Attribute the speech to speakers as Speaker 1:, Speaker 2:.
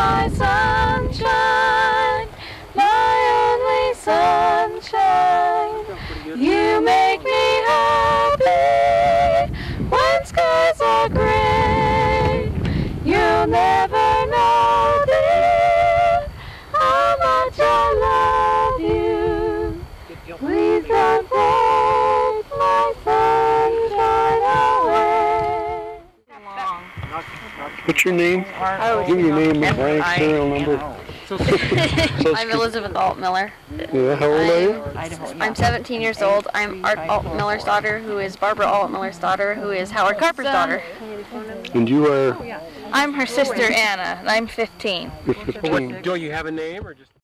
Speaker 1: my sunshine, my only sunshine. You make me
Speaker 2: What's your name? Oh. Give me your name and rank, serial number.
Speaker 3: I'm Elizabeth Altmiller.
Speaker 2: Yeah, how old are you?
Speaker 3: I'm 17 years old. I'm Art Altmiller's daughter, who is Barbara Altmiller's daughter, who is Howard Carper's daughter.
Speaker 2: And you are,
Speaker 4: I'm her sister Anna, and I'm 15.
Speaker 2: you're 15.
Speaker 5: Do you have a name or just?